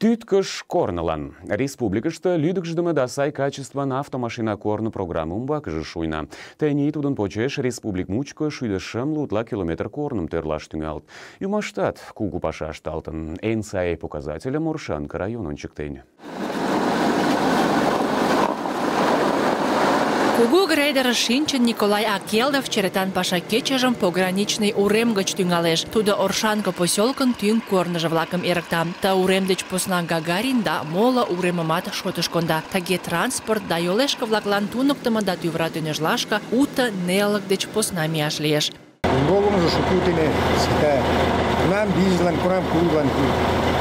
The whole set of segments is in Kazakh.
Түткіш корнылан. Республикашты лүдікждімі да сай качестван автомашина корны программы умбак шуйна. Тәйні тудын почеш республик мучка шүйдішім лутла километр корным терлаш түңалт. Юмаштат кугу пашашталтын. Эйн сай показателя Муршанка районын чыктейні. Кугу грейдер шинчен Николай Акелдов черетан паша кечыжым пограничный урем гыч тӱҥалеш. Тудо Оршанка поселкын тӱҥ корныжо-влакым эрыкта. Ты урем деч посна Гагарин да моло уремымат шотыш конда. Тыге транспорт да йолешке-влаклан туныктымо да тӱвра тӱньыжлашке уто нелылык деч посна мияш лиеш. Головно шутутине сита. Нам бизнеслан, курам куллан.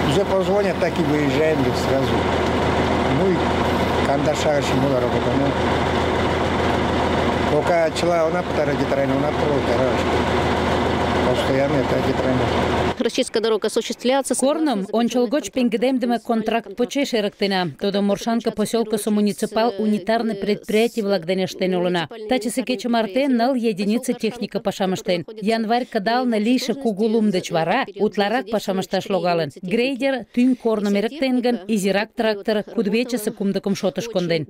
Уже позвонят, так и выезжаем сразу. Ну и кандашага шимула работа. Пока чела она пытара гитрайна, она Постоянно это гитрайна. Российская дорога осуществляется. Корном ончолгоч пенгедемдеме контракт почеш эрыктена. Тодо Моршанка поселкысо муниципал унитарный предприятий влагденештен улына. Тачысе кече марте ныл единицы техника пашамыштен. Январь кадална лийше кугулум деч вара утларак пашамышташ логалын. Грейдер тӱҥ корным эрыктен гын, изирак трактор кудывечысе кумдыкым шотыш конден.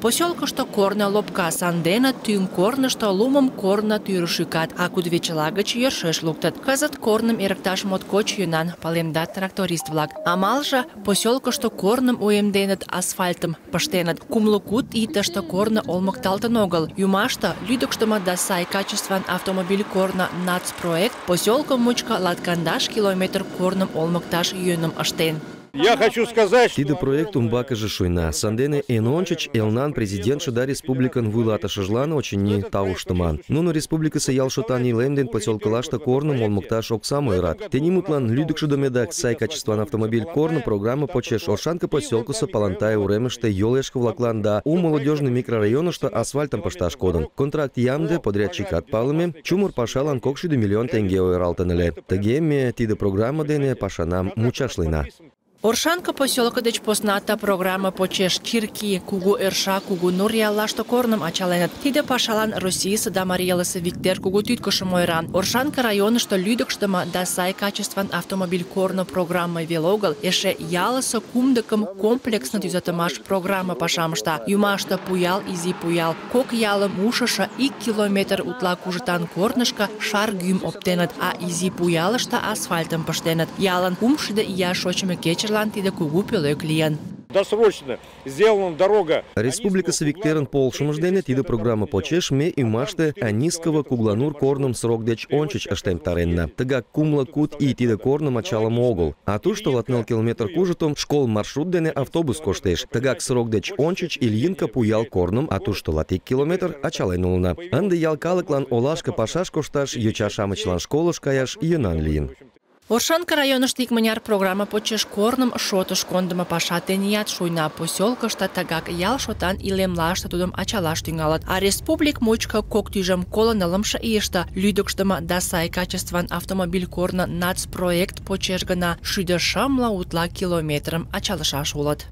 Поселкышто корно лопка сандена тӱҥ корнышто лумым корно тӱрыш шӱкат, а кудывечыла гыч йӧршеш луктыт. Кызыт корным эрыкташ моткоч йӧнан, палемдат тракторист-влак. Амалже поселкышто корным уэмденыт, асфальтым пыштеныт. Кумло куд тыште корно олмыкталтын огыл. Ӱмаште лӱдыкшдымӧ да сай качестван автомобиль корно нацпроект поселко мучко латкандаш километр корным олмыкташ йӧным ыштен. Я хочу сказать, что... Тиде проект Умбака Жишуйна. Сандене Энончич, Элнан, президент Шуда Республикан Вуйлата Шажлана, очень не Тауштаман. на республике Саял Шутани Лемден, поселка Лашта Корну, Молмукташ Оксаму Ират. Тенимутлан, Людик Шудамедак, Сай качества на Автомобиль Корну, программа Почеш Оршанка, поселку Сапалантай, Уремешта, Йолешка, Влаклан, да, у молодежный микрорайона, что асфальтом пошташ кодом. Контракт Ямде, подрядчик от Палами, Чумур Пашалан Кокшиду миллион тенге Ойралтанеле. Тагеме, Тиде программа Дене, Пашанам, Мучашлина. Оршанка поселка деч посна та программа почеш Чирки, Кугу Эрша, Кугу Нур яллаште корным ачаленыт. Тиде пашалан Российысе да Марий Виктер Кугу тӱткышым ойыра. Оршанка районышто лӱдыкшдымӧ да сай качестван автомобиль корно программа веле огыл, эше ялысе кумдыкым комплексно программа пашам ышта. Ӱмаште Пуял, Изи Пуял, кок ялым ушышо ик километр утла кужытан корнышко шаргӱм оптеныт, а Изи Пуялыште асфальтым пыштеныт. Ялын кумшӱдӧ ияш шочмо Ирландиядә күп клиент. досрочно сделана дорога. Республика Севиктерен полшумыждене тиде программа почеш ме и маште а низкого кугланур корным срок деч ончич аштем таренна. Тага кумла кут и тиде корна мачала могул. А ту, что латнел километр кужетом, школ маршрут дене автобус коштеш. Тагак срок деч ончич Ильинка пуял корным, а ту, что латик километр ачаленулна. Анды ялкалыклан олашка пашаш кошташ, юча шамычлан школыш каяш йонан лийын. Оршанка районышто икмыняр программа почеш корным шотыш кондымо паша теният шуйна поселкышто тыгак ял шотан илемлаште тудым ачалаш тӱҥалыт. А республик мучко кок тӱжем коло нылымше ийыште лӱдыкшдымӧ да сай качестван автомобиль корно нацпроект почеш гына шӱдӧ шымле утла километрым ачалышаш улыт.